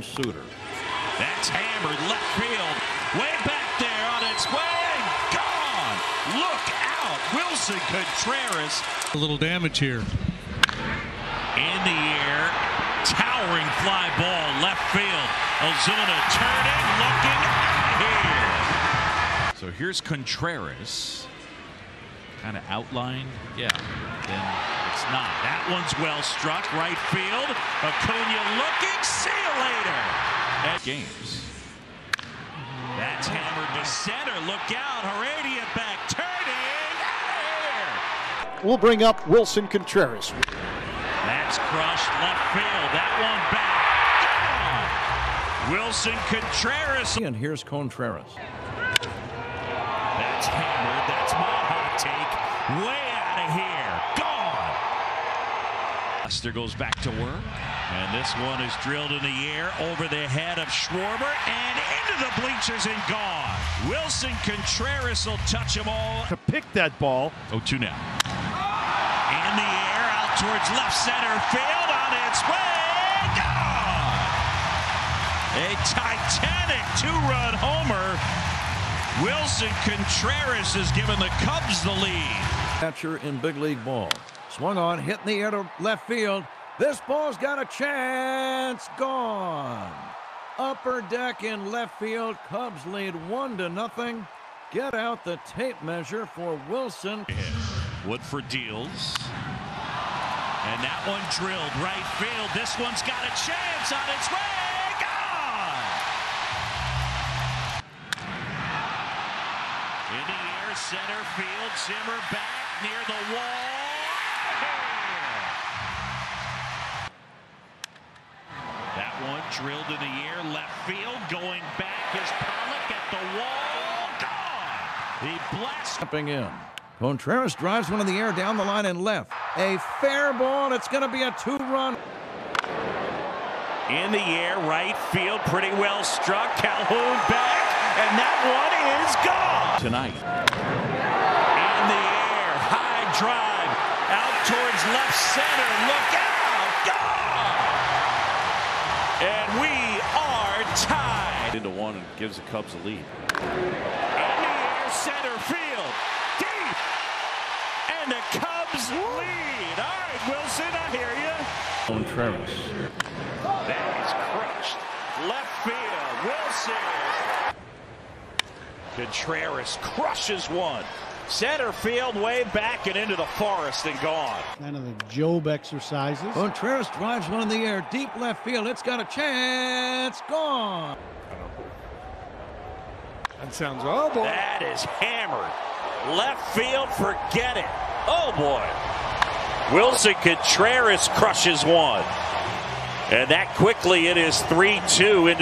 Suter. That's hammered left field. Way back there on its way. Gone. Look out. Wilson Contreras. A little damage here. In the air. Towering fly ball left field. Ozuna turning, looking out here. So here's Contreras. Kind of outlined. Yeah. Then it's not. That one's well struck. Right field. Acuna looking. See you later. At games. That's hammered to center. Look out. Heredia back. Turning. Out of here. We'll bring up Wilson Contreras. That's crushed left field. That one back. Gone. Wilson Contreras. And here's Contreras. That's hammered. That's my hot take. Way out of here. Gone. Lester goes back to work. And this one is drilled in the air over the head of Schwarber and into the bleachers and gone. Wilson Contreras will touch them all. To pick that ball. Oh, two now. In the air, out towards left center field on its way. Gone. A titanic two-run homer. Wilson Contreras has given the Cubs the lead. Catcher in big league ball. Swung on, hit in the air to left field. This ball's got a chance. Gone. Upper deck in left field. Cubs lead one to nothing. Get out the tape measure for Wilson. Woodford deals. And that one drilled right field. This one's got a chance on its way. Gone. In the air, center field. Zimmer back near the wall. That one drilled in the air, left field, going back is Pollock at the wall. Gone. He blasts. Stepping in. Contreras drives one in the air down the line and left. A fair ball. and It's going to be a two-run. In the air, right field, pretty well struck. Calhoun back, and that one is gone. Tonight. In the air, high drive, out towards left center. Look out, gone. And we are tied. Into one and gives the Cubs a lead. In the air, center field, deep, and the Cubs lead. All right, Wilson, I hear you. Contreras. That is crushed. Left field, Wilson. Contreras crushes one. Center field, way back and into the forest and gone. Kind of the Job exercises. Contreras drives one in the air, deep left field. It's got a chance. Gone. That sounds oh boy. That is hammered. Left field, forget it. Oh boy. Wilson Contreras crushes one. And that quickly it is 3 2 into